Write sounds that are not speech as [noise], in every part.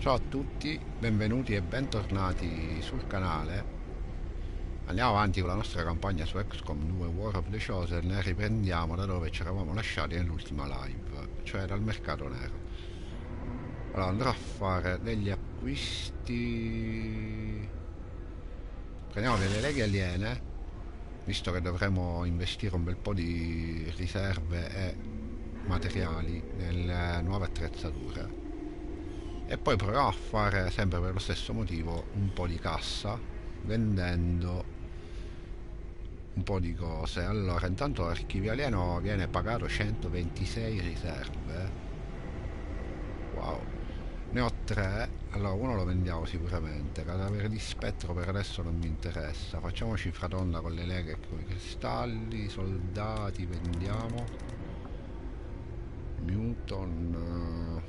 Ciao a tutti, benvenuti e bentornati sul canale. Andiamo avanti con la nostra campagna su XCOM 2 War of the Chosen e riprendiamo da dove ci eravamo lasciati nell'ultima live, cioè dal mercato nero. Allora andrò a fare degli acquisti... Prendiamo delle leghe aliene, visto che dovremo investire un bel po' di riserve e materiali nelle nuove attrezzature e poi proviamo a fare sempre per lo stesso motivo un po' di cassa vendendo un po' di cose. Allora intanto l'archivio alieno viene pagato 126 riserve. Wow. Ne ho tre. Allora uno lo vendiamo sicuramente. Cadavere di spettro per adesso non mi interessa. Facciamo cifra tonda con le leghe e con i cristalli. Soldati vendiamo. Newton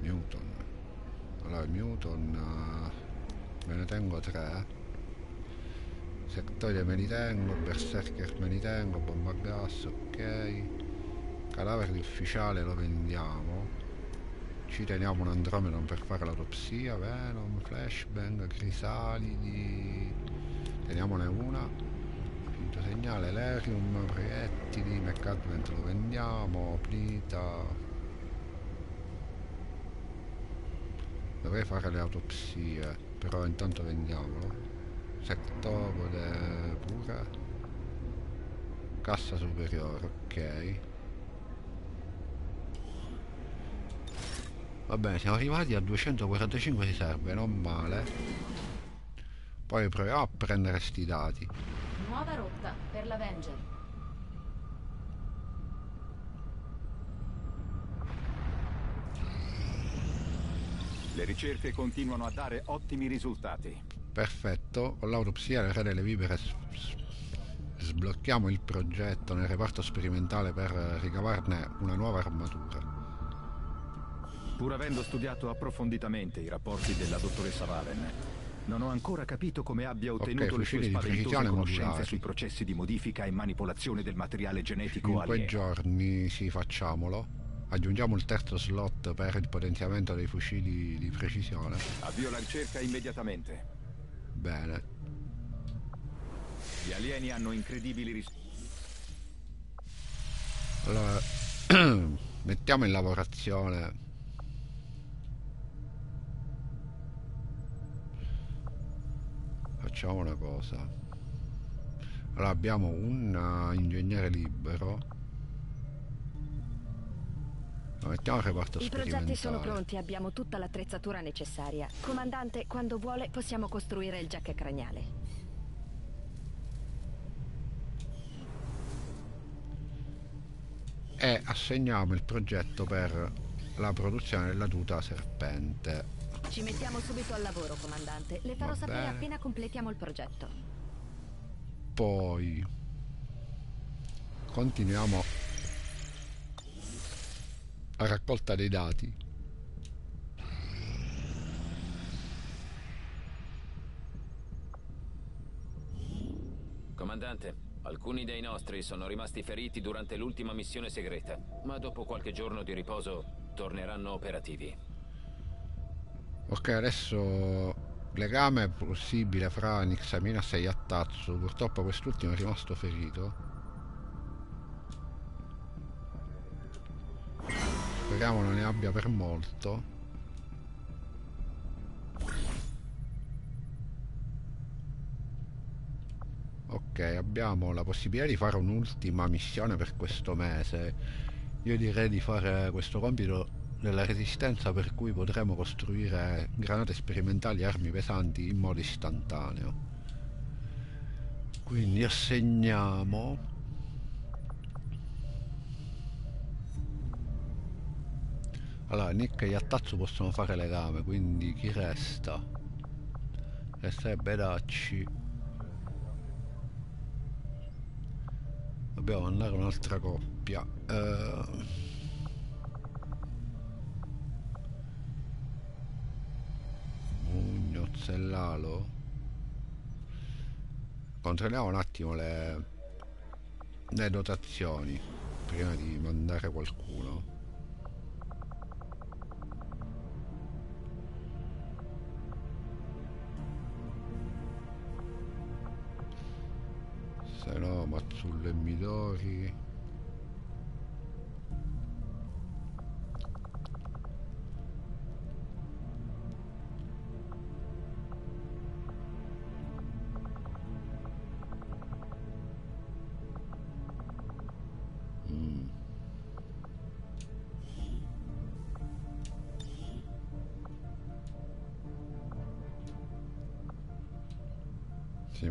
Newton allora Newton uh, me ne tengo tre settoide me li tengo berserker me li tengo bomba gas ok. Cadavere ufficiale lo vendiamo. Ci teniamo un andromedon per fare l'autopsia venom flashbang crisalidi teniamone una. Finto segnale lerium proiettili mecadvent lo vendiamo plita dovrei fare le autopsie però intanto vendiamolo. Settopode pure cassa superiore ok. Va bene siamo arrivati a 245 riserve non male. Poi proviamo a prendere sti dati. Nuova rotta per l'Avenger Le ricerche continuano a dare ottimi risultati. Perfetto, con l'autopsia le rene le vivere sblocchiamo il progetto nel reparto sperimentale per ricavarne una nuova armatura. Pur avendo studiato approfonditamente i rapporti della dottoressa Valen, non ho ancora capito come abbia ottenuto okay, le sue spaventose conoscenze sui processi di modifica e manipolazione del materiale genetico In quei giorni sì, facciamolo. Aggiungiamo il terzo slot per il potenziamento dei fucili di precisione. Avvio la ricerca immediatamente. Bene. Gli alieni hanno incredibili risultati. Allora, [clears throat] mettiamo in lavorazione. Facciamo una cosa. Allora abbiamo un ingegnere libero I progetti sono pronti, abbiamo tutta l'attrezzatura necessaria. Comandante, quando vuole possiamo costruire il jack craniale. E assegniamo il progetto per la produzione della tuta serpente. Ci mettiamo subito al lavoro, comandante. Le farò sapere appena completiamo il progetto. Poi continuiamo la raccolta dei dati. Comandante, alcuni dei nostri sono rimasti feriti durante l'ultima missione segreta, ma dopo qualche giorno di riposo torneranno operativi. Ok, adesso legame possibile fra Nixaminas e Yatatsu. Purtroppo quest'ultimo è rimasto ferito. Speriamo non ne abbia per molto. Ok, abbiamo la possibilità di fare un'ultima missione per questo mese. Io direi di fare questo compito della resistenza per cui potremo costruire granate sperimentali e armi pesanti in modo istantaneo. Quindi assegniamo Allora, Nick e Yattazzo possono fare legame, quindi chi resta? Resta Bedacci. Dobbiamo andare un'altra coppia. Uh... Mugnozzellalo. Controlliamo un attimo le, le dotazioni prima di mandare qualcuno.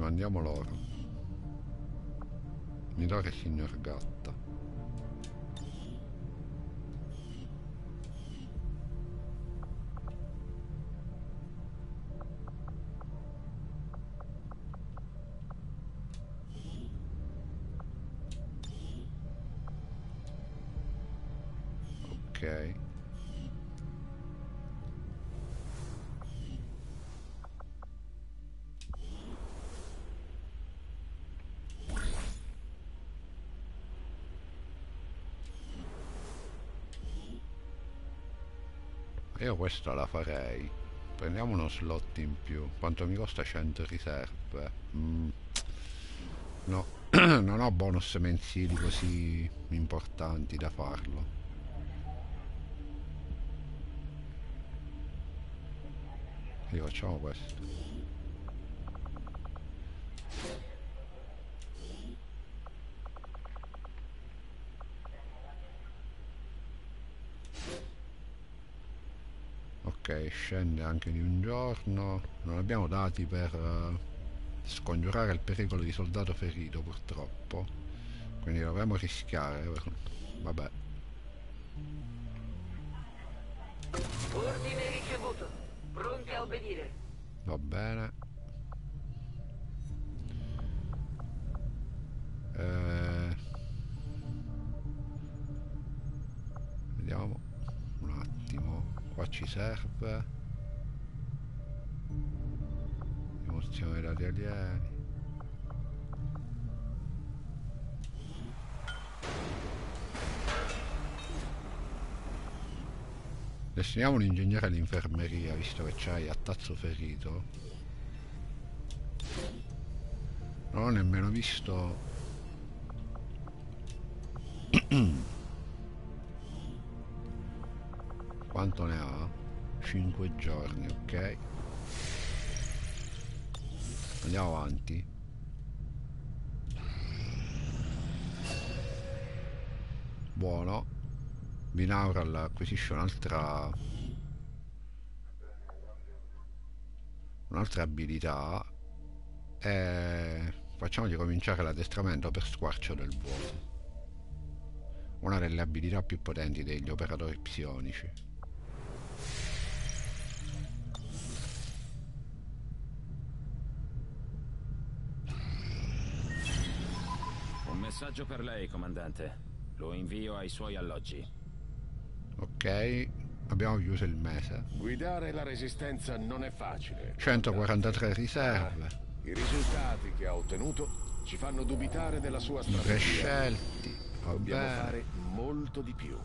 Sì, mandiamo loro. Midori e signor Gatta. Io questa la farei. Prendiamo uno slot in più. Quanto mi costa 100 riserve? Mm. No, [clears throat] non ho bonus mensili così importanti da farlo. Sì, facciamo questo. Ok, scende anche di un giorno. Non abbiamo dati per eh, scongiurare il pericolo di soldato ferito, purtroppo. Quindi dovremmo rischiare. Vabbè. Ordine ricevuto. Pronti a obbedire. Va bene. Destiniamo un ingegnere all'infermeria, visto che c'hai a tazzo ferito. Non ho nemmeno visto... [clears throat] Quanto ne ha? 5 giorni, ok. Andiamo avanti. Buono. Binaural acquisisce un'altra un'altra abilità e facciamogli cominciare l'addestramento per squarcio del vuoto una delle abilità più potenti degli operatori psionici Un messaggio per lei, comandante. Lo invio ai suoi alloggi. Ok abbiamo chiuso il mese Guidare la resistenza non è facile. 143 riserve I risultati che ha ottenuto ci fanno dubitare della sua strategia. prescelti Dobbiamo fare molto di più.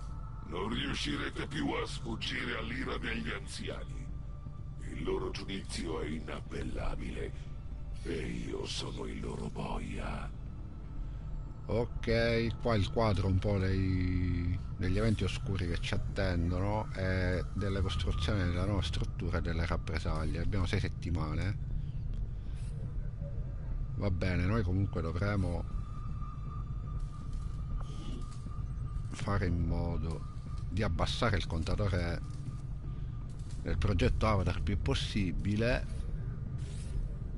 Non riuscirete più a sfuggire all'ira degli anziani. Il loro giudizio è inappellabile e io sono il loro boia. Ok, qua il quadro un po' dei, degli eventi oscuri che ci attendono e delle costruzioni della nuova struttura e delle rappresaglie. Abbiamo sei settimane. Va bene, noi comunque dovremo fare in modo di abbassare il contatore del progetto Avatar più possibile.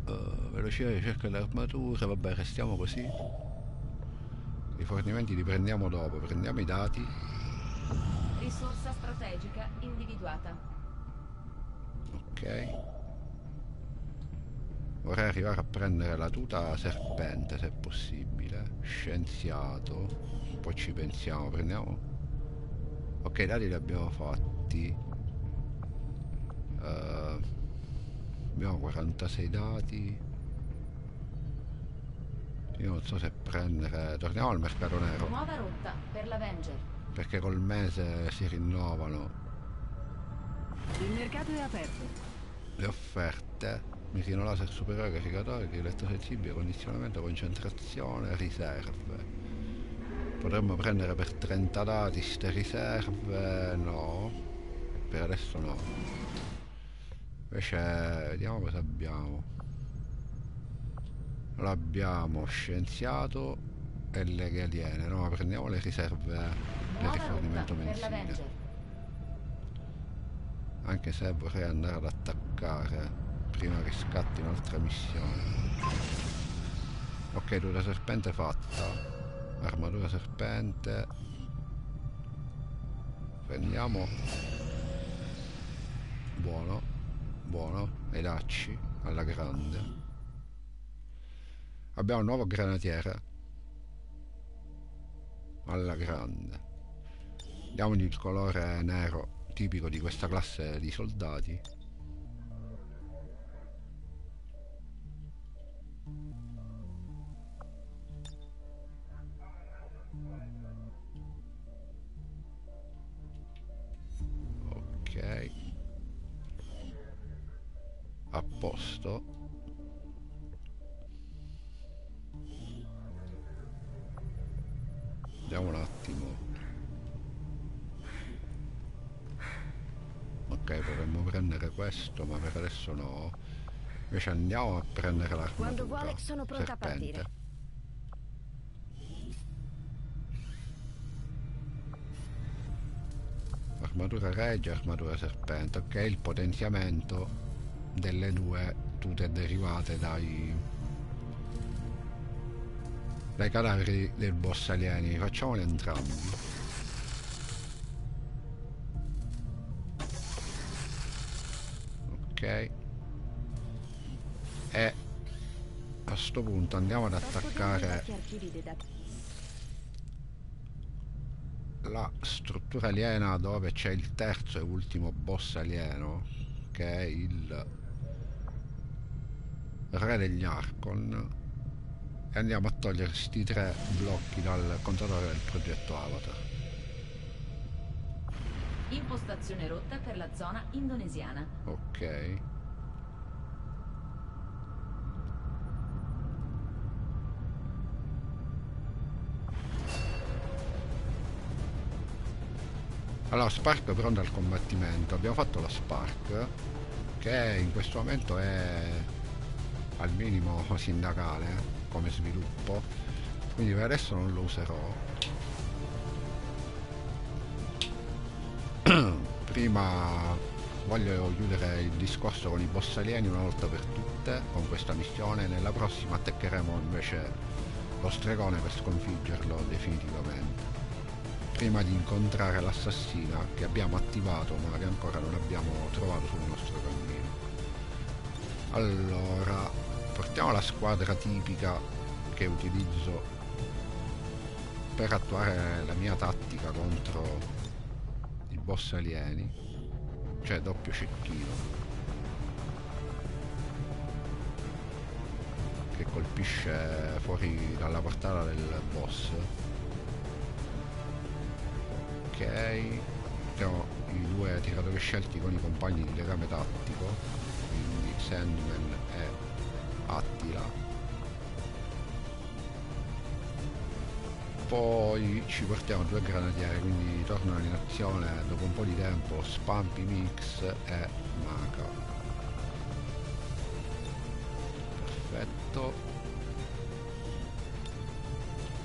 Uh, velocità di ricerca delle armature, vabbè, restiamo così. I fornimenti li prendiamo dopo, prendiamo i dati. Risorsa strategica individuata. Ok. Vorrei arrivare a prendere la tuta serpente se è possibile. Scienziato. Poi ci pensiamo, prendiamo. Ok, i dati li abbiamo fatti. Eh, abbiamo 46 dati. Io non so se prendere. Torniamo al mercato nero. Nuova rotta per l'Avenger. Perché col mese si rinnovano Il mercato è aperto. le offerte. mirino laser superiore, caricatore, riletto sensibile, condizionamento, concentrazione, riserve. Potremmo prendere per 30 dati ste riserve, no, per adesso no. Invece vediamo cosa abbiamo. Allora abbiamo scienziato e leghe aliene, no? Prendiamo le riserve del Nuova rifornimento mensile. Anche se vorrei andare ad attaccare prima che scatti un'altra missione. Ok, dura serpente fatta. Armatura serpente. Prendiamo. Buono. Buono. E dacci alla grande. Abbiamo un nuovo granatiere. Alla grande. Diamogli il colore nero tipico di questa classe di soldati. Ok. A posto. Vediamo un attimo. Ok, potremmo prendere questo, ma per adesso no. Invece andiamo a prendere l'armatura. Quando vuole, sono pronta a serpente. partire. Armatura regia, armatura serpente. Ok, il potenziamento delle due tute derivate dai dai cadaveri del boss alieni. Facciamoli entrambi. Ok. E a sto punto andiamo ad attaccare la struttura aliena dove c'è il terzo e ultimo boss alieno che è il re degli Archon e andiamo a togliere questi tre blocchi dal contatore del progetto Avatar. Impostazione rotta per la zona indonesiana. ok. Allora Spark pronto al combattimento. Abbiamo fatto la Spark che in questo momento è al minimo sindacale eh, come sviluppo. Quindi per adesso non lo userò. [clears throat] Prima voglio chiudere il discorso con i boss alieni una volta per tutte con questa missione. Nella prossima attaccheremo invece lo stregone per sconfiggerlo definitivamente. Prima di incontrare l'assassina che abbiamo attivato ma che ancora non abbiamo trovato sul nostro cammino. Allora portiamo la squadra tipica che utilizzo per attuare la mia tattica contro i boss alieni cioè doppio cecchino che colpisce fuori dalla portata del boss ok? Abbiamo i due tiratori scelti con i compagni di legame tattico quindi Sandman Attila poi ci portiamo due granatieri quindi tornano in azione dopo un po' di tempo Spampy Mix e Maca. Perfetto.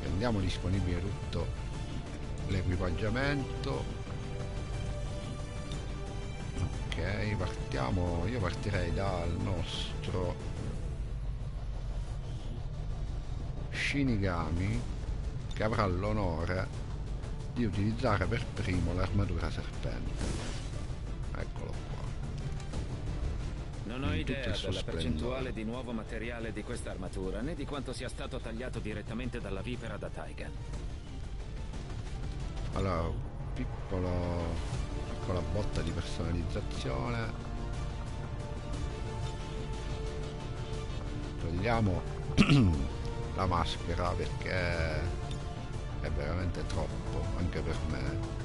Rendiamo disponibile tutto l'equipaggiamento. Ok partiamo. Io partirei dal nostro Shinigami che avrà l'onore di utilizzare per primo l'armatura serpente. Eccolo qua. Non ho idea della percentuale di nuovo materiale di questa armatura, né di quanto sia stato tagliato direttamente dalla vipera da Taiga. allora piccolo piccola botta di personalizzazione. Togliamo [clears throat] la maschera perché è veramente troppo anche per me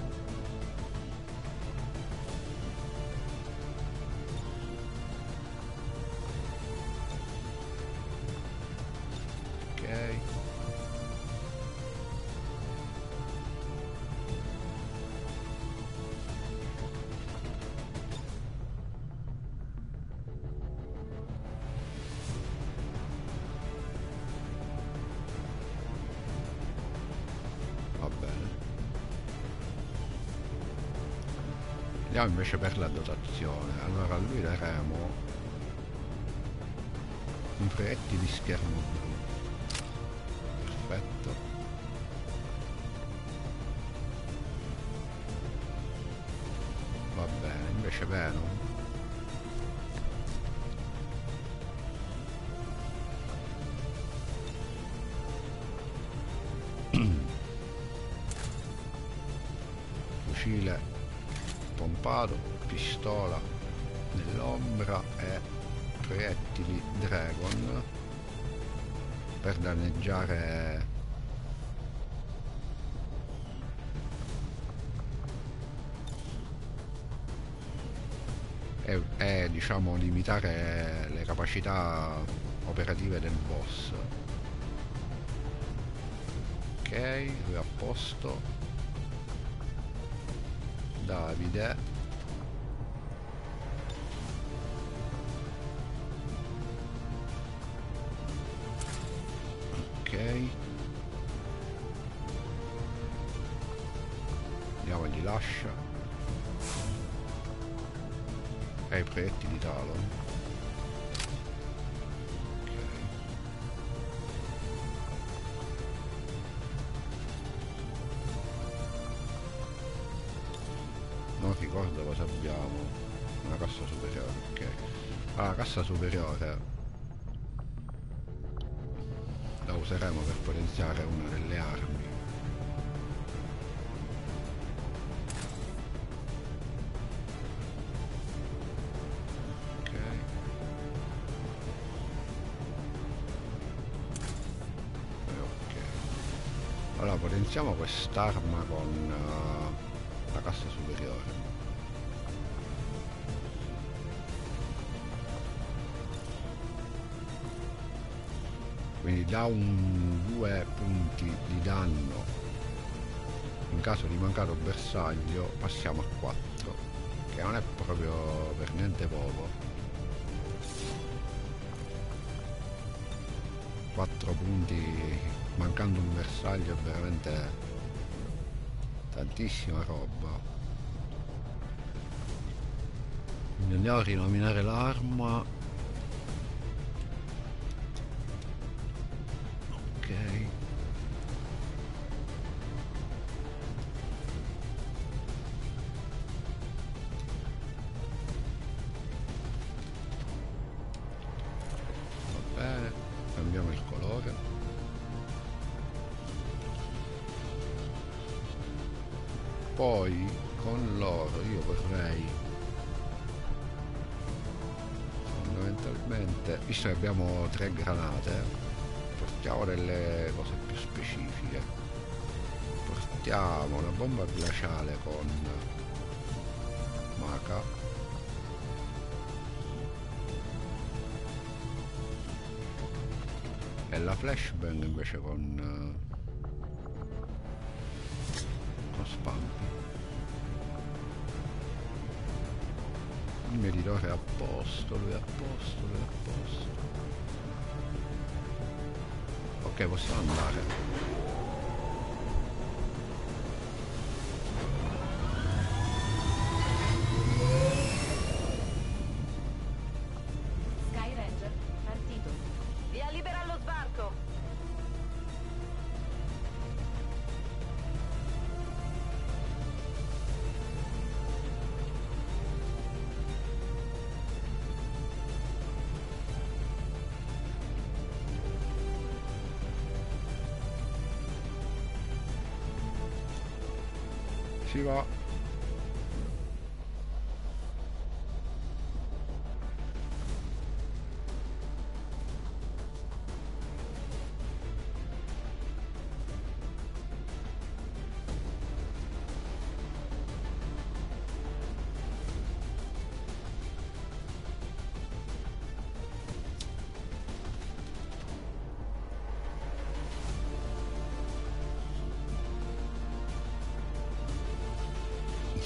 Andiamo invece per la dotazione. Allora lui daremo un proiettile di schermo blu. Per danneggiare e, e diciamo limitare le capacità operative del boss. Ok lui a posto. Davide andiamo gli lascia. E i proiettili non ricordo cosa abbiamo. Una cassa superiore ok. Ah cassa superiore potenziamo quest'arma con eh, la cassa superiore. Quindi da un 2 punti di danno. In caso di mancato bersaglio passiamo a 4 che non è proprio per niente poco. 4 punti mancando un bersaglio veramente tantissima roba. Andiamo a rinominare l'arma delle cose più specifiche. Portiamo una bomba glaciale con maca. E la flashbang invece con con spampi. Il meditore è a posto lui è a posto lui è a posto ok possiamo andare si va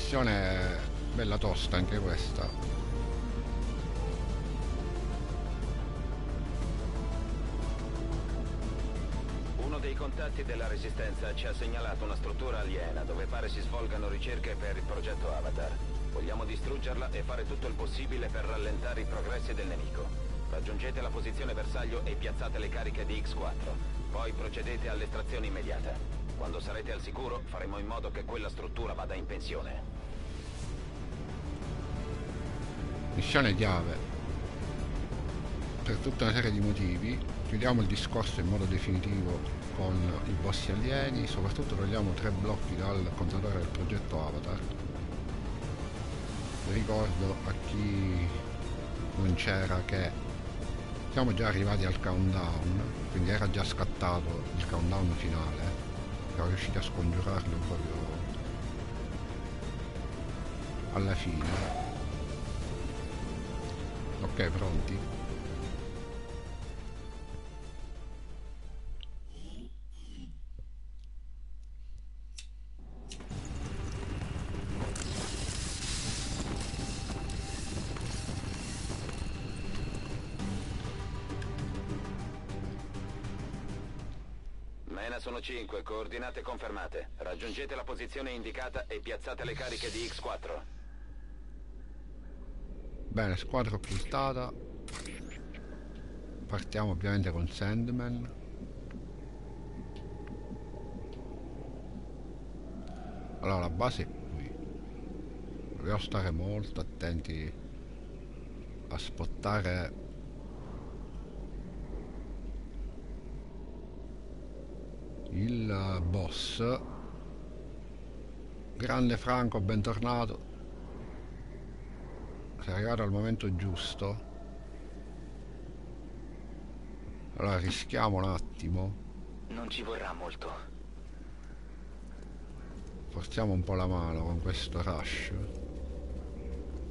missione bella tosta anche questa Uno dei contatti della Resistenza ci ha segnalato una struttura aliena dove pare si svolgano ricerche per il progetto Avatar. Vogliamo distruggerla e fare tutto il possibile per rallentare i progressi del nemico. Raggiungete la posizione bersaglio e piazzate le cariche di X4. Poi procedete all'estrazione immediata. Quando sarete al sicuro, faremo in modo che quella struttura vada in pensione. Missione chiave. Per tutta una serie di motivi. Chiudiamo il discorso in modo definitivo con i boss alieni. Soprattutto togliamo tre blocchi dal contatore del progetto Avatar. Ricordo a chi non c'era che siamo già arrivati al countdown, quindi era già scattato il countdown finale. Siamo riusciti a scongiurarlo proprio alla fine. Ok, pronti? Mena sono 5, coordinate confermate. Raggiungete la posizione indicata e piazzate le cariche di X4. Bene, squadra occultata. Partiamo ovviamente con Sandman. Allora, la base è qui. Dobbiamo stare molto attenti a spottare il boss. Grande Franco, bentornato. Sei arrivato al momento giusto. Allora rischiamo un attimo. Non ci vorrà molto. Forziamo un po' la mano con questo rush.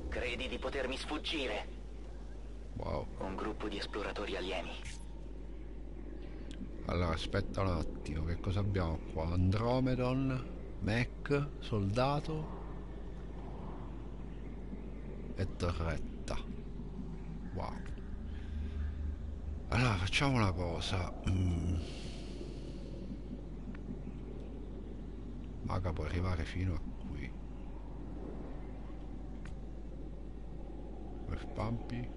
Credi di potermi sfuggire? Wow. Un gruppo di esploratori alieni. Allora aspetta un attimo, che cosa abbiamo qua? Andromedon, mech, soldato e torretta. Wow. Allora facciamo una cosa. Mm. Maga può arrivare fino a qui. Per Pampi.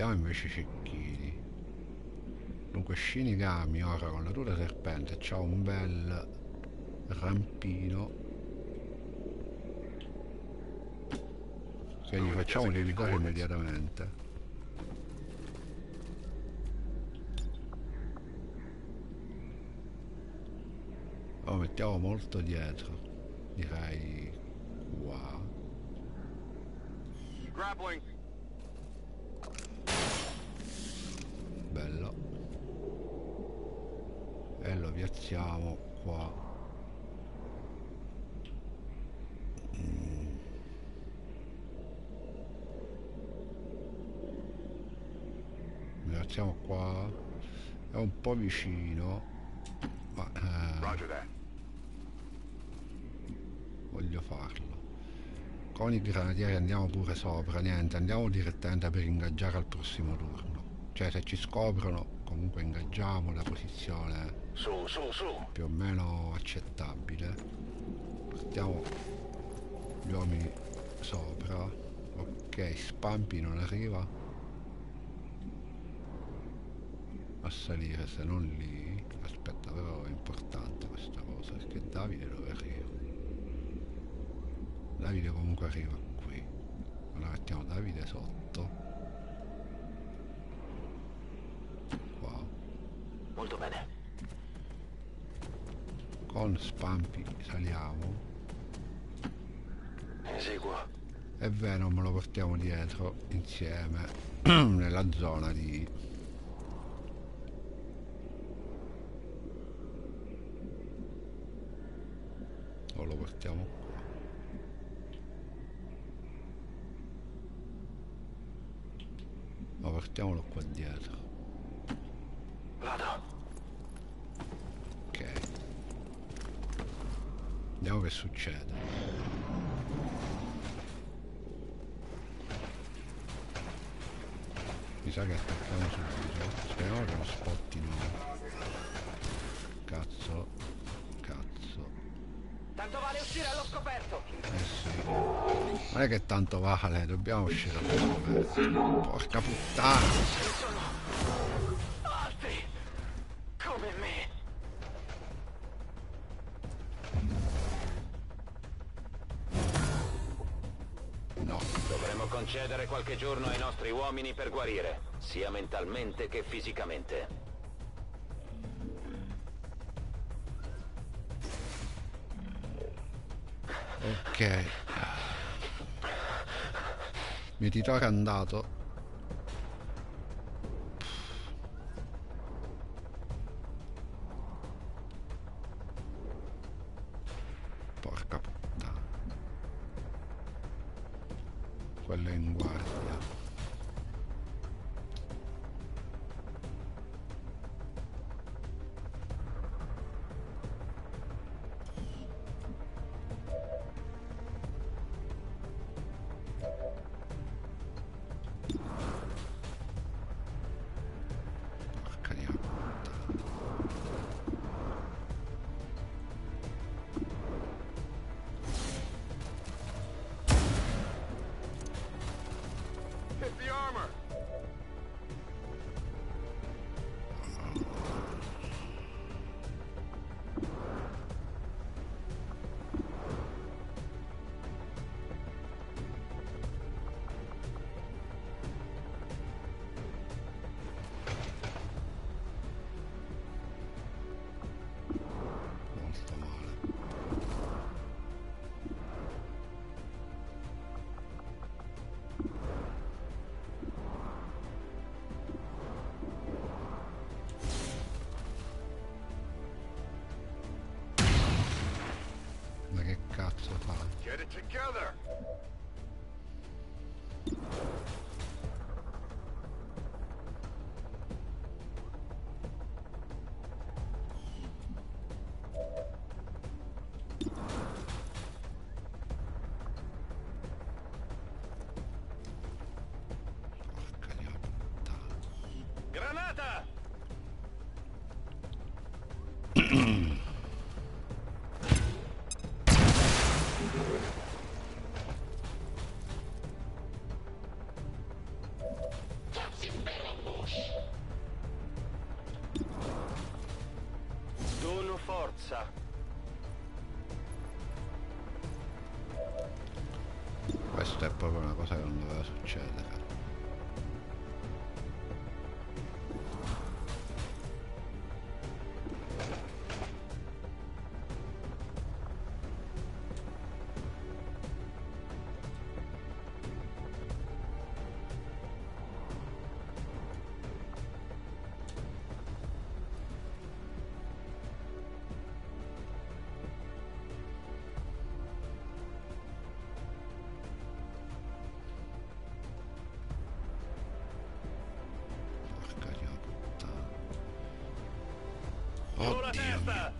Vediamo invece i cecchini. Dunque Shinigami ora con la dura serpente c'ha un bel rampino che gli facciamo lievitare immediatamente. Lo mettiamo molto dietro, direi qua. Grappling. bello e piazziamo qua. Mm. piazziamo qua. È un po' vicino ma eh, voglio farlo. Con i granatieri andiamo pure sopra niente andiamo direttamente per ingaggiare al prossimo turno. Cioè se ci scoprono comunque ingaggiamo la posizione Su, su, su. più o meno accettabile. Partiamo gli uomini sopra. Ok Spampi non arriva. A salire se non lì. Aspetta però è importante questa cosa perché Davide dove arriva? Davide comunque arriva qui. Allora mettiamo Davide sotto wow Molto bene. Con Spampi saliamo Eseguo. e Venom lo portiamo dietro insieme [clears throat] nella zona di o lo portiamo qua ma portiamolo qua dietro Vado. ok vediamo che succede Mi sa che attacchiamo subito. Speriamo che non spottino. Cazzo. Cazzo. Tanto vale uscire allo scoperto. Eh sì. Non è che tanto vale, dobbiamo uscire allo scoperto. Porca puttana. Ne sono altri come me. No. Dovremmo concedere qualche giorno ai nostri uomini per guarire, sia mentalmente che fisicamente. Ok. Mietitore è andato. Sulla Oddio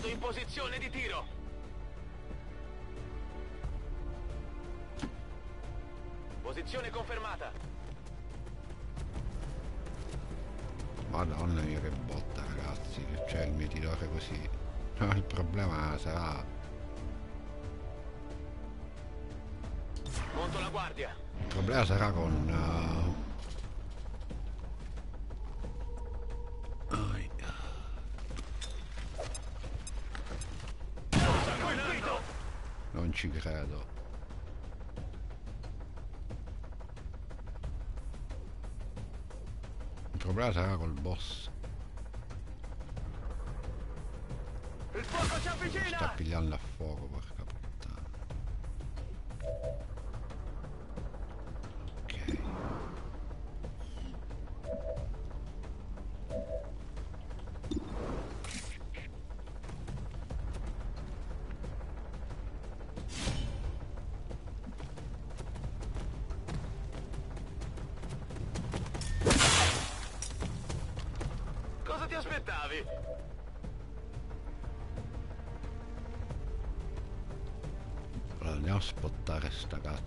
Vado in posizione di tiro! Posizione confermata! Madonna mia che botta ragazzi, che c'è il meteore così. No, il problema sarà... Monto la guardia. Il problema sarà con... Uh... Sarà col boss. Il fuoco si Sta avvicina! pigliando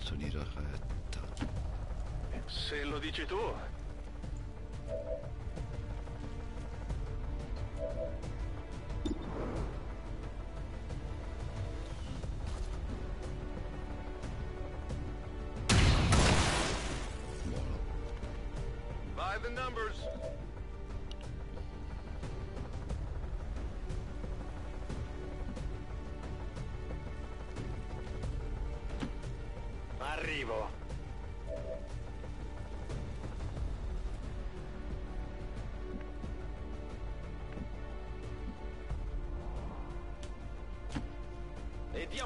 cazzo di torretta. Se lo dici tu.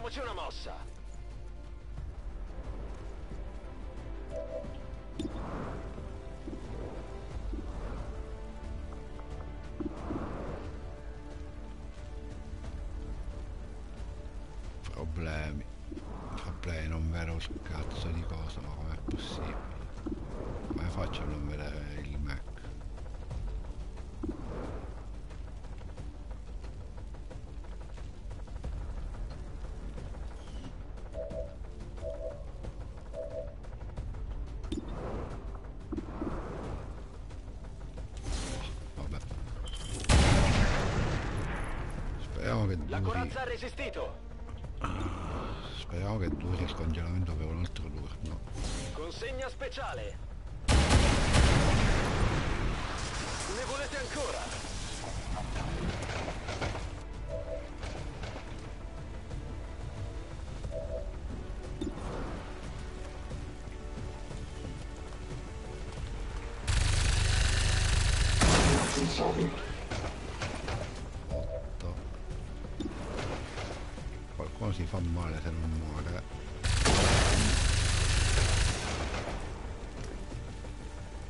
Diamoci una mossa. Problemi. Problemi, non vedo un cazzo di cosa, ma com'è possibile? Come faccio a non vedere il Mac? Ha resistito. Speriamo che duri il congelamento per un altro turno. Consegna speciale. Ne volete ancora? Qualcuno si fa male se non muore.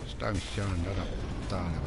Sta missione è andata a puttane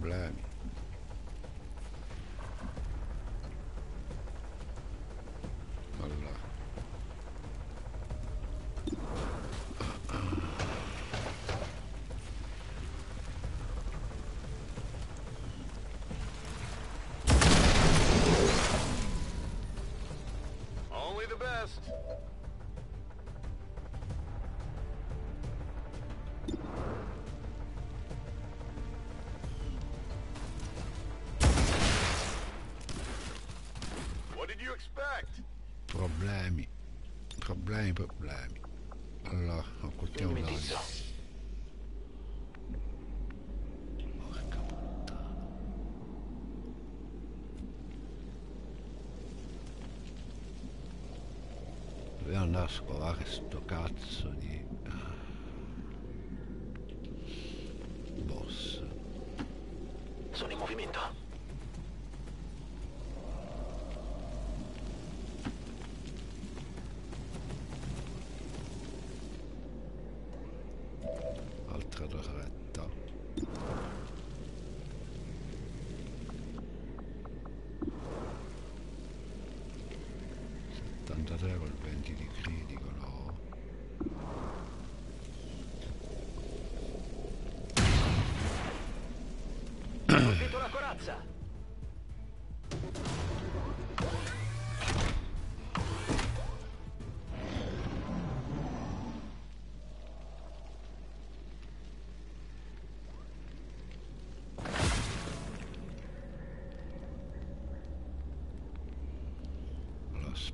Problemi. Only the best. Problemi. Problemi, problemi. Allora, occultiamo l'audio. tizio. Dobbiamo andare a scovare sto cazzo di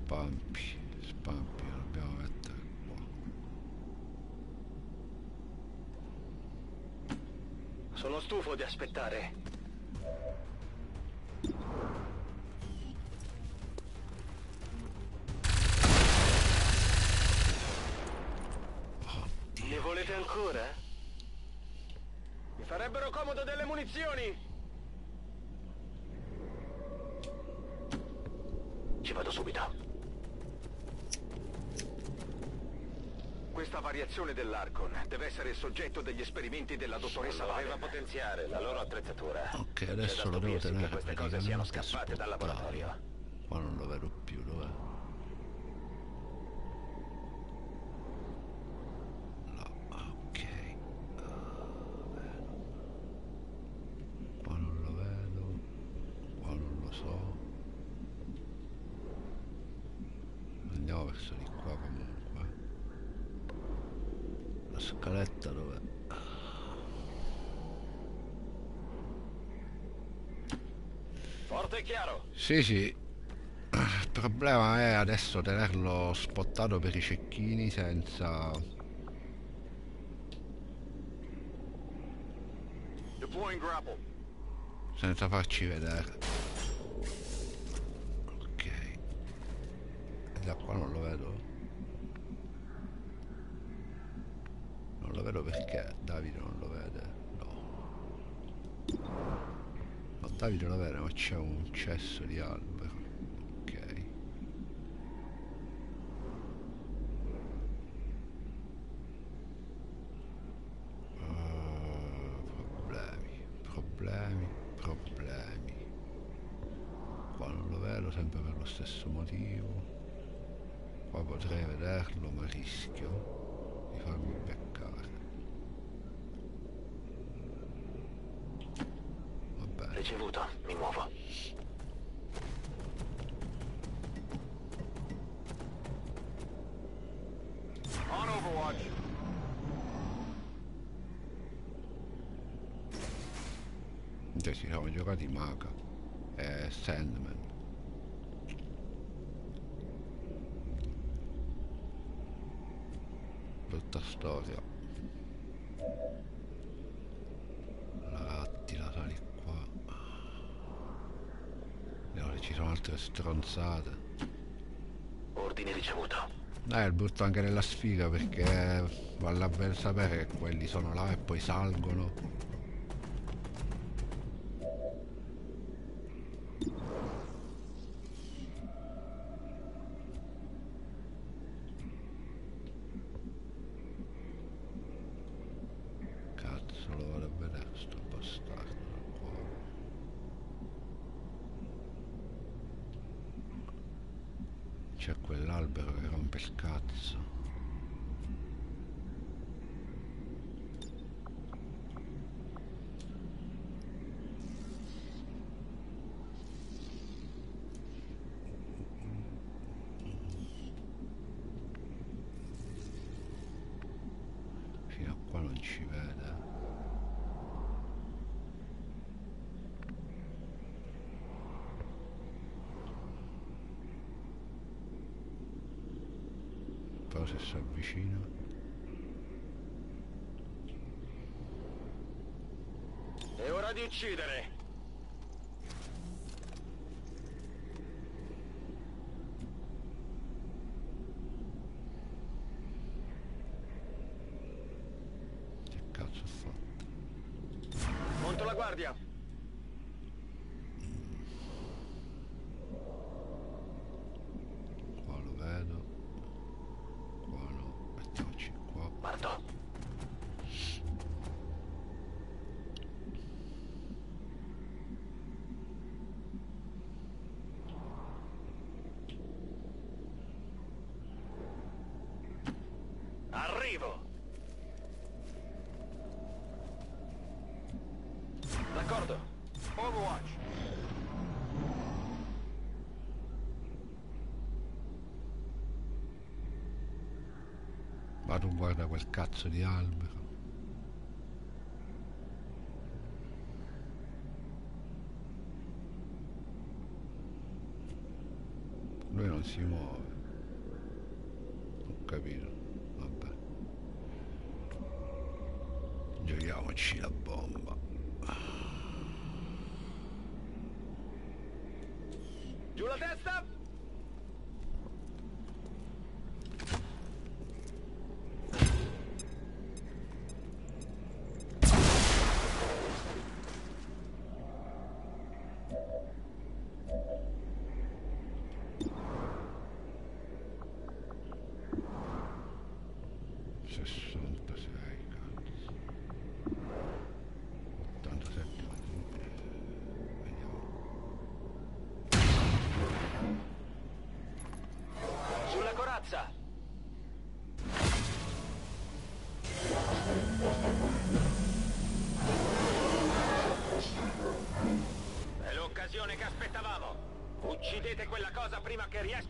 spampi, spampi, dobbiamo mettere qua. Sono stufo di aspettare. Ne volete ancora? Mi farebbero comodo delle munizioni! Ci vado subito. Questa variazione dell'Arcon deve essere il soggetto degli esperimenti della dottoressa Non doveva Valen. potenziare la loro attrezzatura. Ok, adesso lo devo tenere che queste cose siano praticamente scappate dal spottato. laboratorio. Qua non lo vedo più, dov'è? No, ok. Ah, vedo. Qua non lo vedo. Qua non lo so. Andiamo verso di qua comunque. La scaletta dov'è? Forte e chiaro! Sì, sì. Il problema è adesso tenerlo spottato per i cecchini senza... Deploying grapple. senza farci vedere. Ok. E da qua non lo vedo. Non lo vedo perché Davide non lo vede. No. No, Davide lo vede, ma c'è un cesso di albero. Ok. Ah, problemi, problemi, problemi. Qua non lo vedo sempre per lo stesso motivo. Qua potrei vederlo, ma rischio di farmi beccare. Va bene. Ricevuto, mi muovo. On Overwatch. Cioè, ci siamo giocati Maga e Sandman. Brutta storia. La Attila sali qua. No, ci sono stronzate. Ordine ricevuto. Dai, è brutto anche nella sfiga perché vale a ben sapere che quelli sono là e poi salgono. Cazzo, lo vado a vedere sto bastardo da qua. C'è quell'albero che rompe il cazzo. Fino a qua non ci vede. so se si avvicina. È ora di uccidere! Che cazzo ha fatto? Monto la guardia! Qua lo vedo. Qua no. Mettiamoci qua. Guardo! Arrivo! D'accordo. Overwatch. Ma tu guarda quel cazzo di albero. Lui non si muove. Ho capito. Vabbè. Giochiamoci la bomba. Giù la testa! Sessantasei, cazzo. 87, vediamo. Sulla corazza! È l'occasione che aspettavamo! Uccidete quella cosa prima che riesca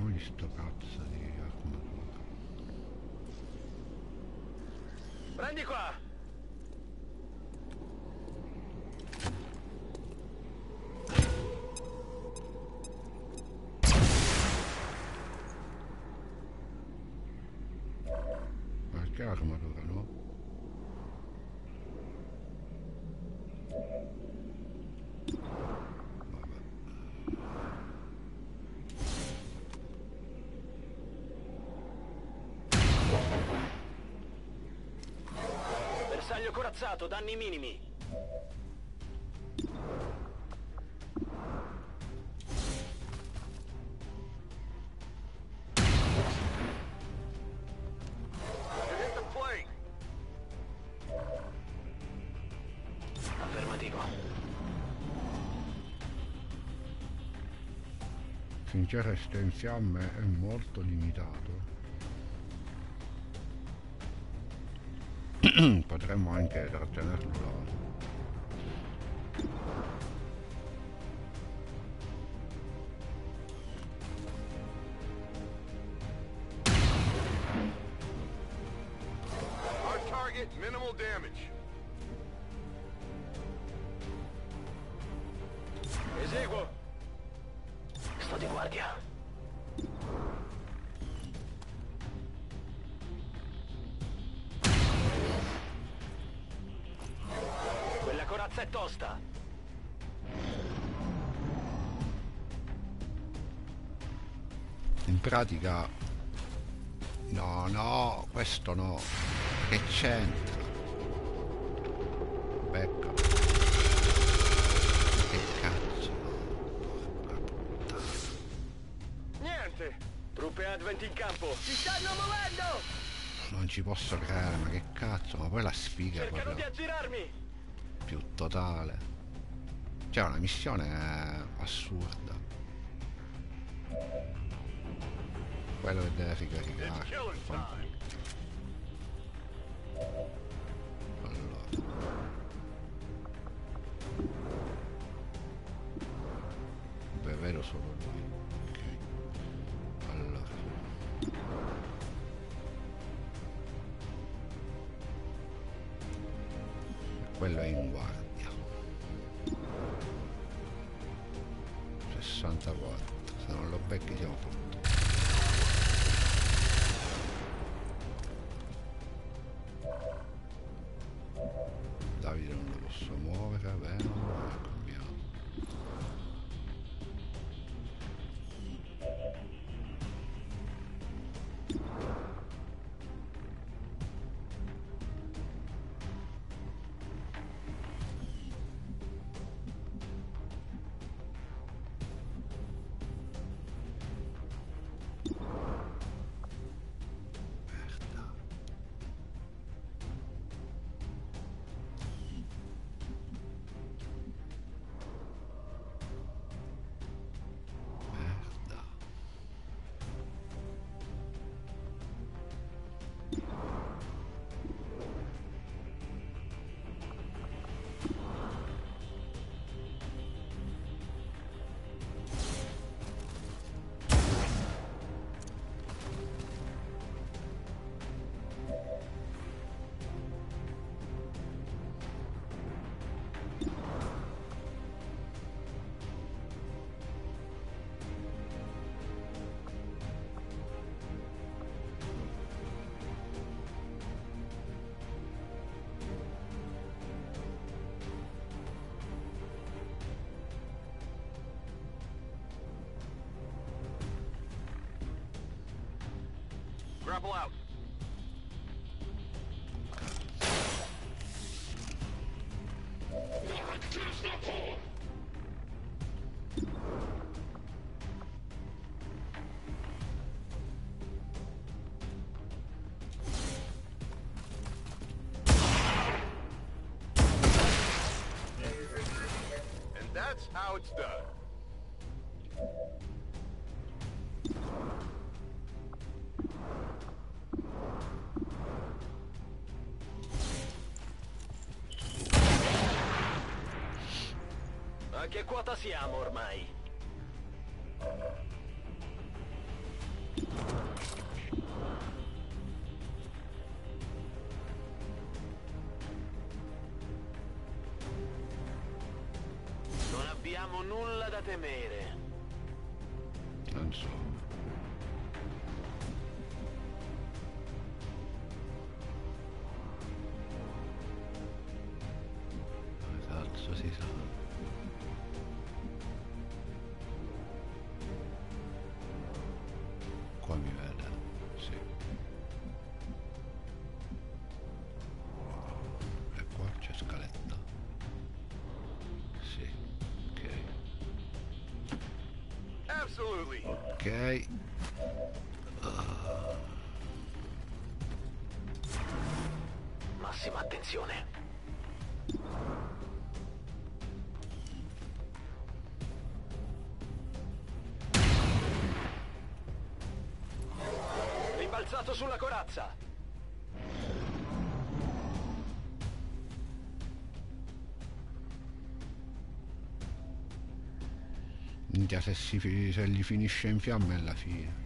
Spacchiamogli sto cazzo di armatura. Prendi qua! Perché armatura, corazzato, danni minimi. Resta in fiamme è molto limitato. [clears throat] Potremmo anche trattenerlo pratica No, no, questo no. Che c'entra? Becco. Che cazzo? Niente! Truppe Advent in campo! Si stanno muovendo! Non ci posso credere, ma che cazzo? Ma poi la sfiga Cercano di aggirarmi! più totale. Cioè, una missione eh, assurda. Quello che deve ricaricare. Allora. Beh, Travel out. Che quota siamo ormai? Non abbiamo nulla da temere. Non. Ok. Massima attenzione. Rimbalzato sulla corazza. Se, si se gli finisce in fiamme è la fine.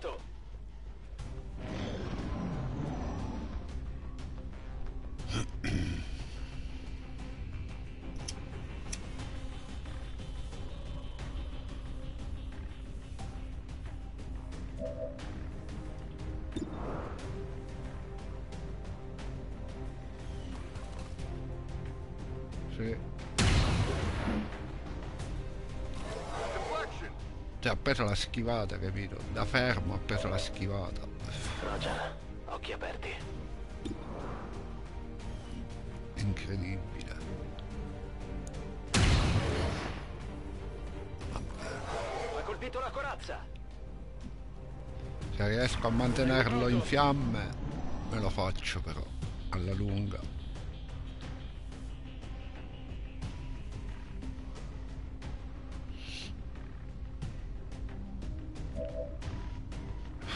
Colpo Cioè ha preso la schivata, capito? Da fermo ha preso la schivata. Roger, occhi aperti. Incredibile. Ha colpito la corazza. Se riesco a mantenerlo in fiamme, me lo faccio però, alla lunga.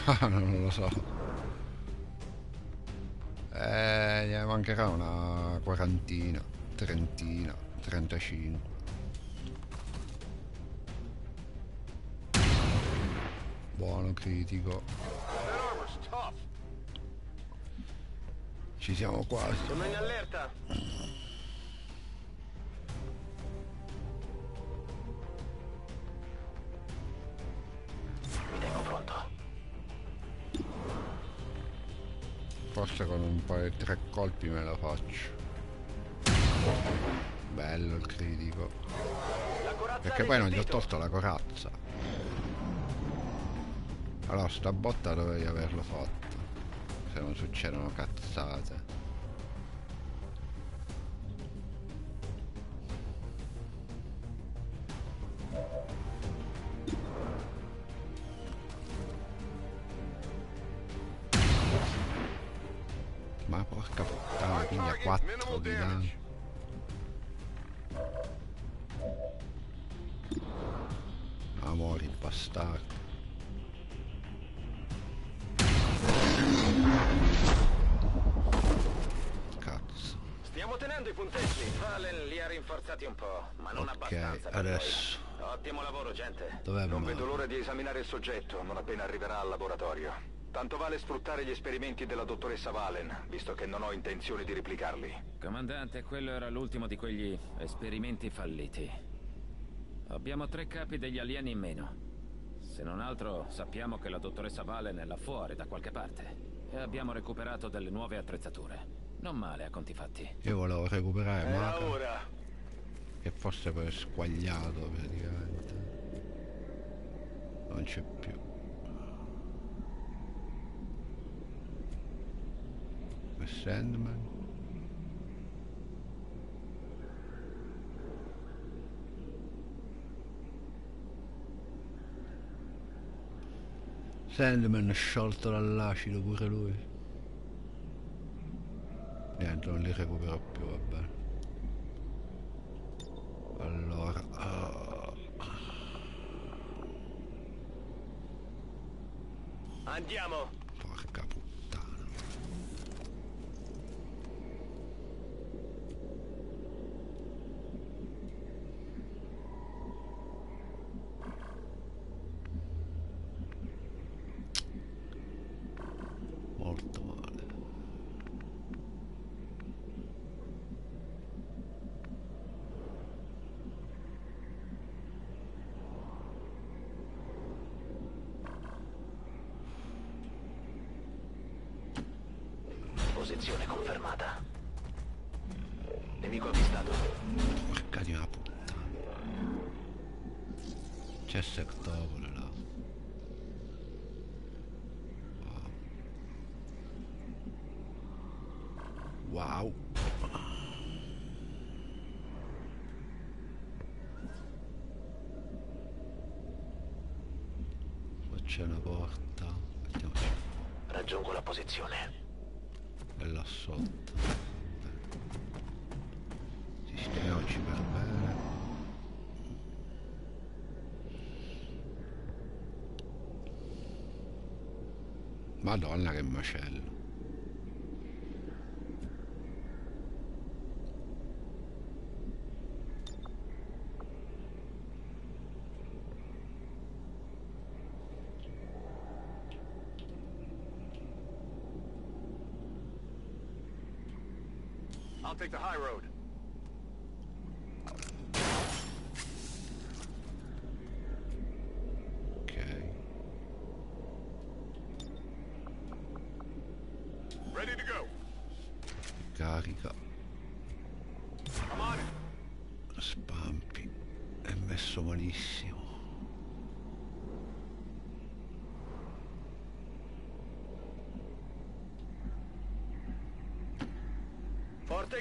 [laughs] non lo so. Eh, ne mancherà una quarantina, trentina, trentacinque. Buono critico. Ci siamo quasi. Sono in allerta. Colpi me la faccio. Bello il critico. Perché poi non gli ho tolto la corazza. Allora sta botta dovrei averlo fatto. Se non succedono cazzate. Amori, bastardo. Cazzo. Stiamo tenendo i punteggi. Valen li ha rinforzati un po', ma non Ok, abbastanza per adesso. noi. Ottimo lavoro, gente. Dov'è Non vedo l'ora di esaminare il soggetto, non appena arriverà al laboratorio. Tanto vale sfruttare gli esperimenti della dottoressa Valen, visto che non ho intenzione di replicarli. Comandante, quello era l'ultimo di quegli esperimenti falliti. Abbiamo tre capi degli alieni in meno. Se non altro, sappiamo che la dottoressa Valen è là fuori da qualche parte. E abbiamo recuperato delle nuove attrezzature. Non male a conti fatti. Io volevo recuperare Era Maca, ora. che forse poi è squagliato praticamente. Non c'è più. Sandman. Sandman sciolto dall'acido pure lui. Niente, non li recupero più, vabbè. Allora... ah, Andiamo. porca puttana. Molto male. Posizione confermata. Nemico avvistato. Porca di una puttana. C'è Sectopole là. C'è una porta. Mettiamoci Raggiungo la posizione. è là sotto. Sistemiamoci per bene. Madonna che macello.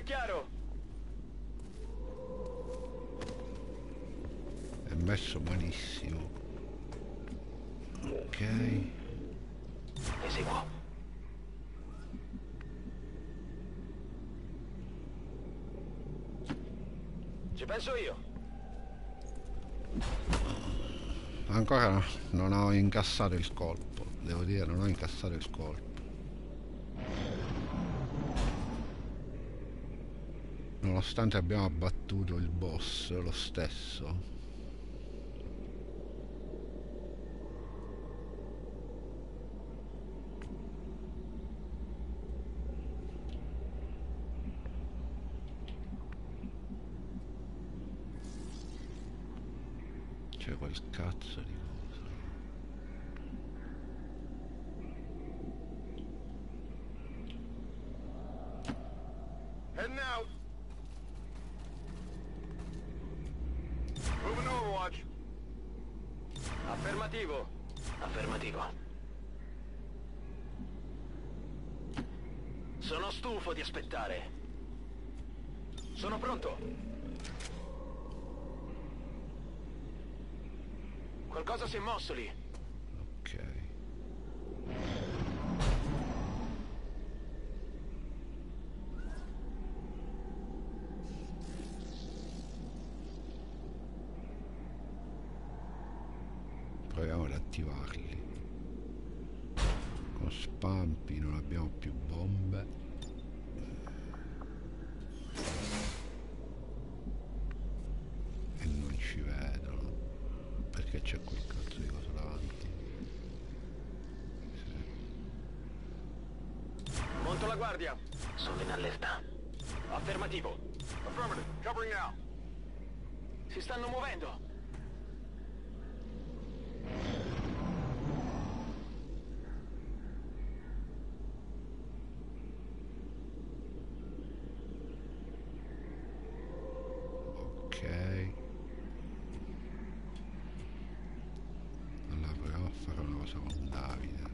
E chiaro. È messo malissimo. Ok. Eseguo. Ci penso io. Ancora no, non ho incassato il colpo. Devo dire, non ho incassato il colpo. Nonostante abbiamo abbattuto il boss lo stesso. C'è quel cazzo di cosa. Heading out. Moving Overwatch. Affermativo. Affermativo. Sono stufo di aspettare. Sono pronto. Qualcosa si è mosso lì. Ok. Proviamo ad attivarli. Con spampi non abbiamo più bombe. E non ci vedono. Perché c'è quel cazzo di cosa davanti? Monto la guardia. Sono in allerta. Affermativo. Affirmative. Covering now. Si stanno muovendo. Ok. Allora proviamo a fare una cosa con Davide.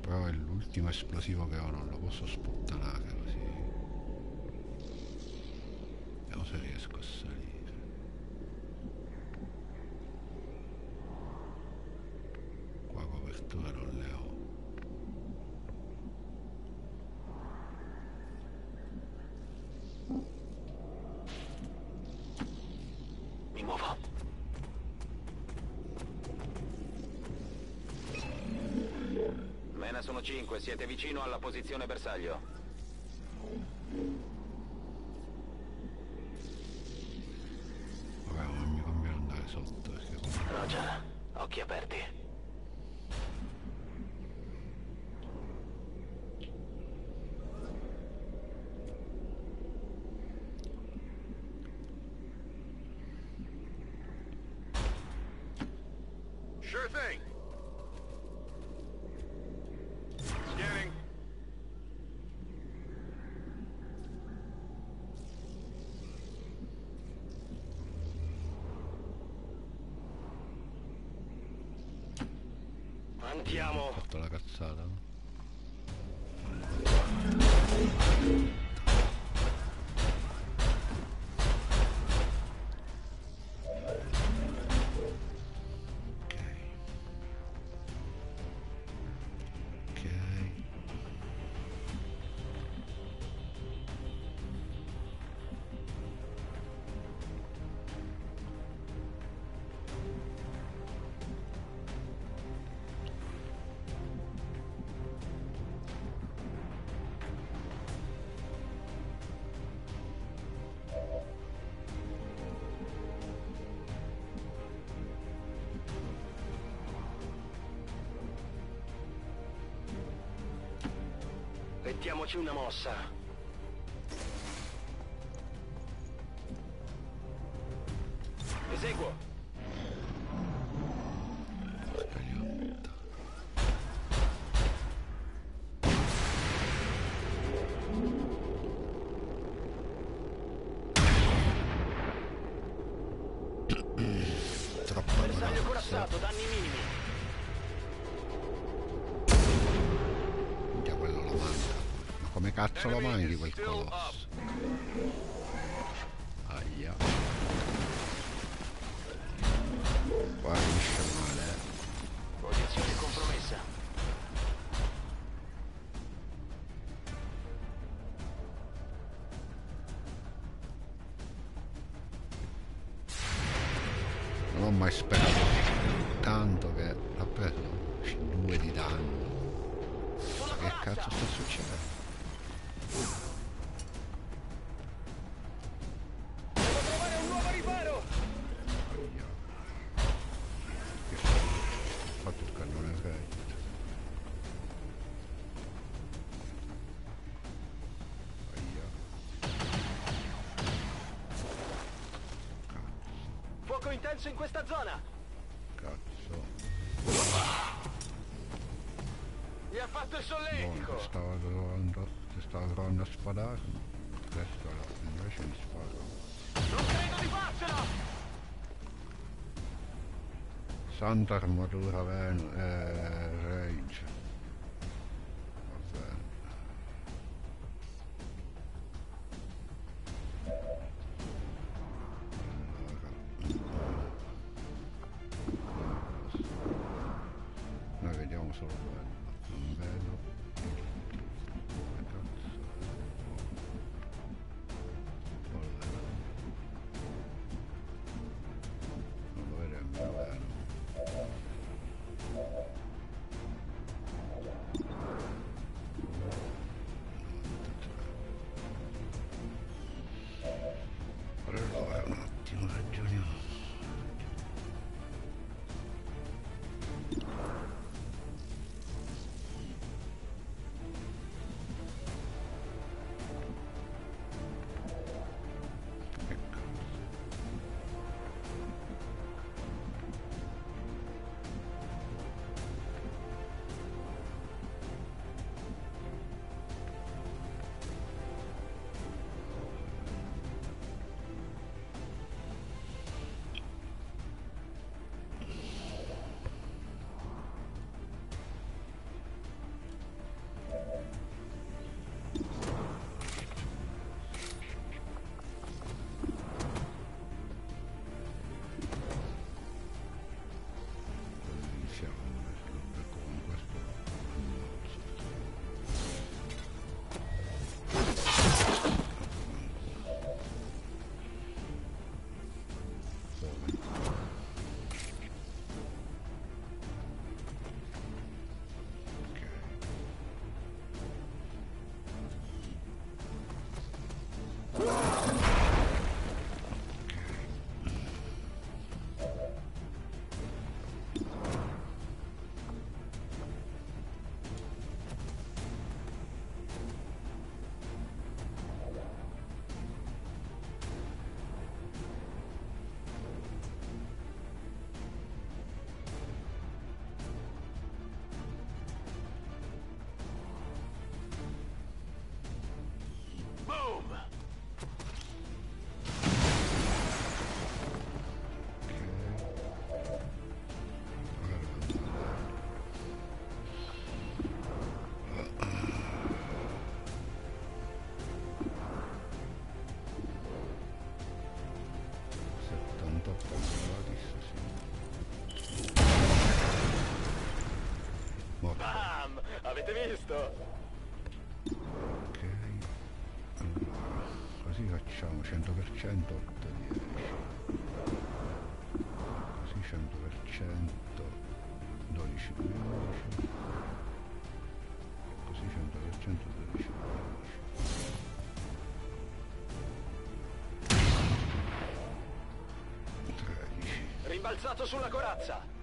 Però è l'ultimo esplosivo che ho, non lo posso sputtanare così. Vediamo se riesco a salire. Qua coperture non le ho. Mi muovo. Mena sono 5, siete vicino alla posizione bersaglio. Vabbè, ma non mi conviene andare sotto perché comunque... Roger. Occhi aperti. Sure thing. Scanning. Andiamo. fatto la cazzata. Mettiamoci una mossa. Cazzo lo mangi quel colosso? Intenso in questa zona. Cazzo. Mi ha fatto il Buono, solletico. che stava provando, che stava provando a spararmi. Questo no, invece mi spara. Non credo di farcela. Santa armatura Ven eh, Rage. Visto? Ok. Allora, così facciamo 100% 8 10. Così 100% 12 15. Così 100% 12 15. Tredici. Rimbalzato sulla corazza.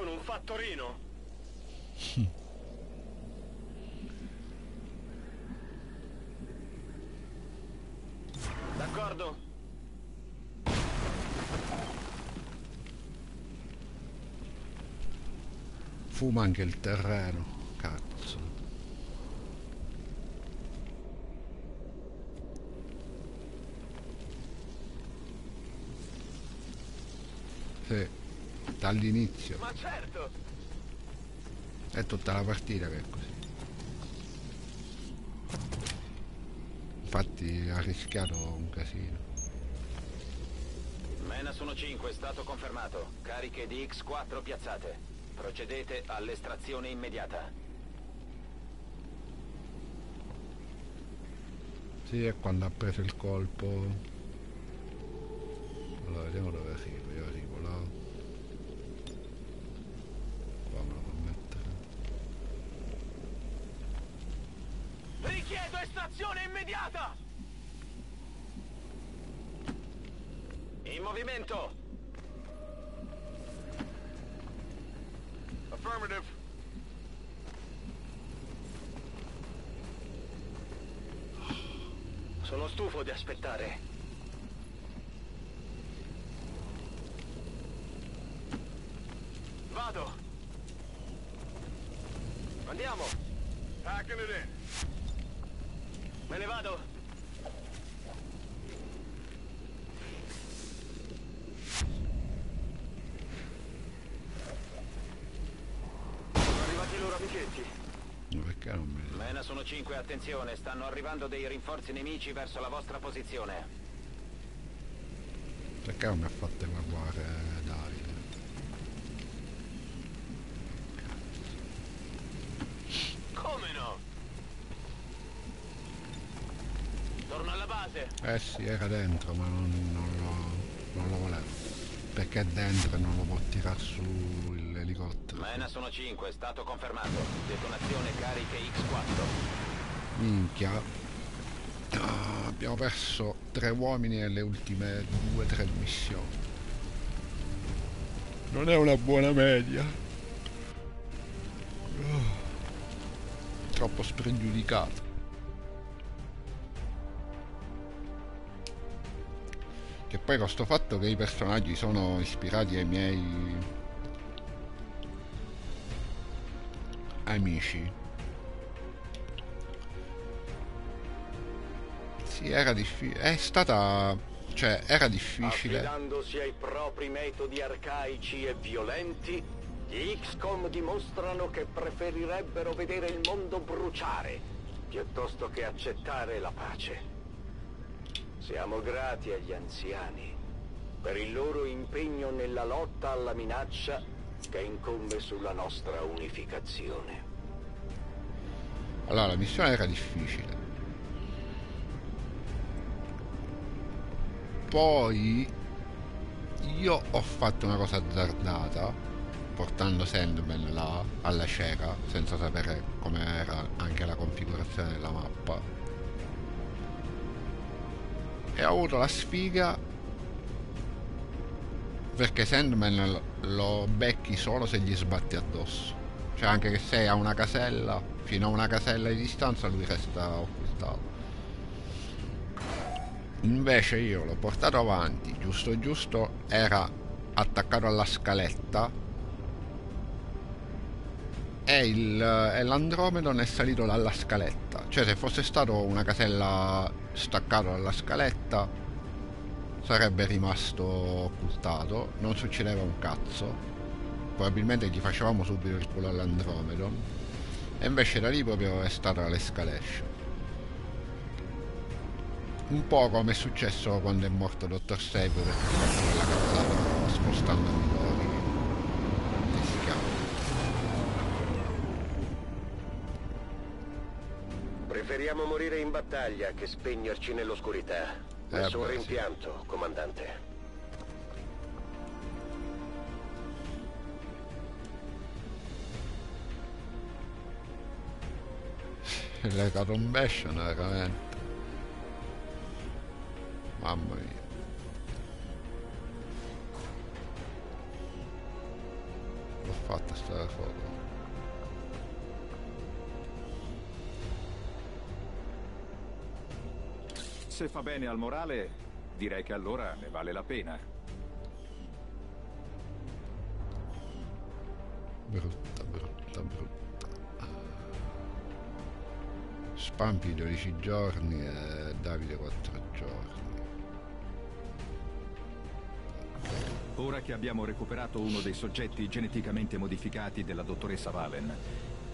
Sono, un fattorino? D'accordo? Fuma anche il terreno. Cazzo. Sì, dall'inizio. Ma certo! È tutta la partita che è così. Infatti ha rischiato un casino. Mena sono 5, stato confermato. Cariche di X4 piazzate. Procedete all'estrazione immediata. Sì, è quando ha preso il colpo. Allora, vediamo dove arrivo. Io arrivo là. Qua me lo può mettere. Richiedo estrazione immediata! Movimento! Affirmative. Sono stufo di aspettare. Vado. Andiamo. Packing it in. Me ne vado. Sono arrivati i loro amichetti. No, perché non me Mena sono 5, attenzione, stanno arrivando dei rinforzi nemici verso la vostra posizione. Perché non mi ha fatto evacuare Davide? Come no? Torno alla base. Eh sì, era dentro, ma non, non lo, non lo volevo. Perché è dentro e non lo può tirare su l'elicottero. Mena sono 5, stato confermato. Detonazione cariche X4. Minchia. Ah, abbiamo perso tre uomini nelle ultime due o tre missioni. Non è una buona media. Ah, troppo spregiudicato. Che poi con sto fatto che i personaggi sono ispirati ai miei amici. Era difficile. È stata. cioè, era difficile. Affidandosi ai propri metodi arcaici e violenti, gli XCOM dimostrano che preferirebbero vedere il mondo bruciare piuttosto che accettare la pace. Siamo grati agli anziani per il loro impegno nella lotta alla minaccia che incombe sulla nostra unificazione. Allora, la missione era difficile. Poi io ho fatto una cosa azzardata portando Sandman là alla cieca senza sapere com'era anche la configurazione della mappa. E ho avuto la sfiga perché Sandman lo becchi solo se gli sbatti addosso. Cioè anche che sei a una casella fino a una casella di distanza lui resta occultato invece io l'ho portato avanti giusto giusto era attaccato alla scaletta. E, l'Andromedon è salito dalla scaletta. Cioè se fosse stato una casella staccato dalla scaletta sarebbe rimasto occultato non succedeva un cazzo. Probabilmente gli facevamo subito il culo all'Andromedon e invece da lì proprio è stata l'escalation un po' come è successo quando è morto Dottor Save perché ha fatto quella cazzata spostando i lori che si chiama Preferiamo morire in battaglia che spegnerci nell'oscurità. Eh, Nessun beh, sì. rimpianto, comandante. Le catombesciano veramente. Mamma mia. L'ho fatta sta foto. Se fa bene al morale, direi che allora ne vale la pena. Brutta, brutta, brutta. Spampi 12 giorni e Davide 4 giorni. Ora che abbiamo recuperato uno dei soggetti geneticamente modificati della dottoressa Valen,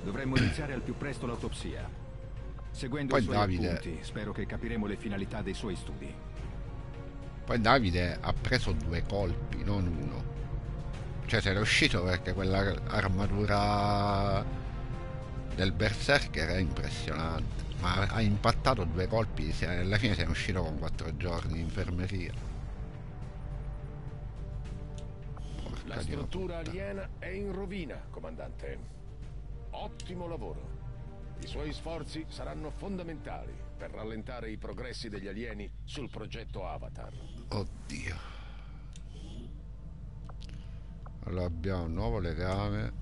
dovremmo iniziare al più presto l'autopsia. Seguendo Poi i suoi Davide- appunti, spero che capiremo le finalità dei suoi studi. Poi Davide ha preso due colpi, non uno. Cioè se è uscito perché quella armatura del berserker è impressionante. Ma ha impattato due colpi alla fine se ne è uscito con quattro giorni di infermeria. La struttura aliena è in rovina, comandante. Ottimo lavoro. I suoi sforzi saranno fondamentali per rallentare i progressi degli alieni sul progetto Avatar. Oddio. Allora abbiamo un nuovo legame.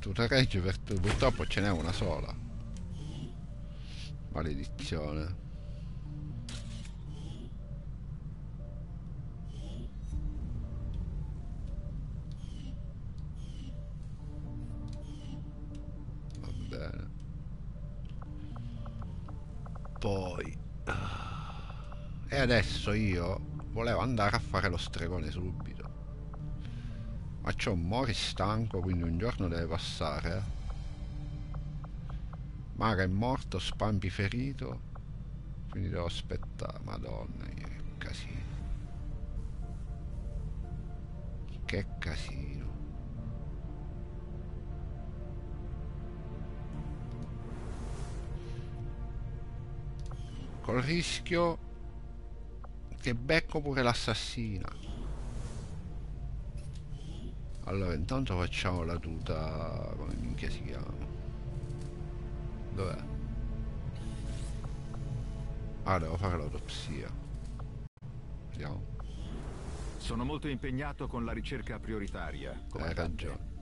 Tutoreggi per tu. Purtroppo ce n'è una sola. Maledizione. Poi... ah, E adesso io volevo andare a fare lo stregone subito. Ma c'ho un Mori stanco, quindi un giorno deve passare. Maga è morto, Spampi ferito. Quindi devo aspettare. Madonna, che casino. Che casino. Col rischio che becco pure l'assassina. Allora, intanto facciamo la tuta. come minchia si chiama? Dov'è? Ah, devo fare l'autopsia. Vediamo. Sono molto impegnato con la ricerca prioritaria. Hai comandante. ragione.